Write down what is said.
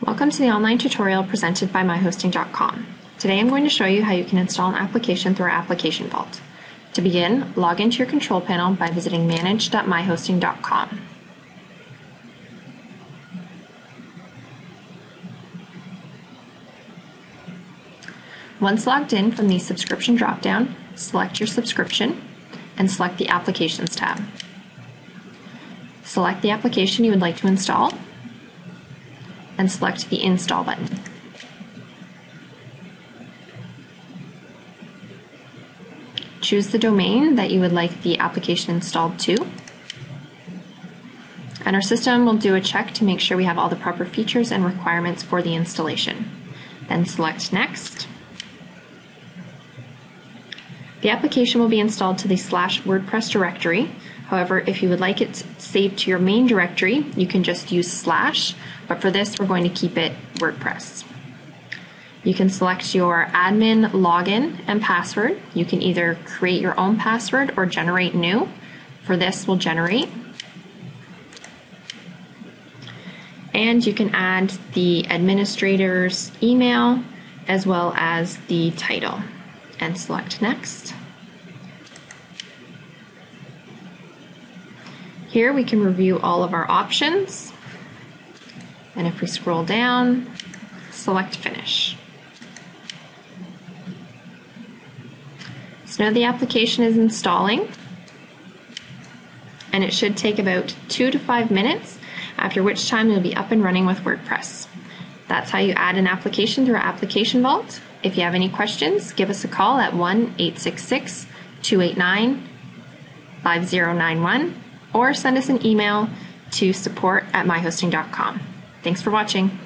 Welcome to the online tutorial presented by myhosting.com. Today I'm going to show you how you can install an application through our Application Vault. To begin, log into your control panel by visiting manage.myhosting.com. Once logged in from the subscription dropdown, select your subscription and select the Applications tab. Select the application you would like to install and select the Install button. Choose the domain that you would like the application installed to. And our system will do a check to make sure we have all the proper features and requirements for the installation. Then select Next. The application will be installed to the slash WordPress directory. However, if you would like it saved to your main directory, you can just use slash, but for this, we're going to keep it WordPress. You can select your admin login and password. You can either create your own password or generate new. For this, we'll generate. And you can add the administrator's email as well as the title and select next. Here we can review all of our options. And if we scroll down, select finish. So now the application is installing and it should take about two to five minutes, after which time you'll be up and running with WordPress. That's how you add an application through our Application Vault. If you have any questions, give us a call at 1 866 289 5091 or send us an email to support at myhosting.com. Thanks for watching.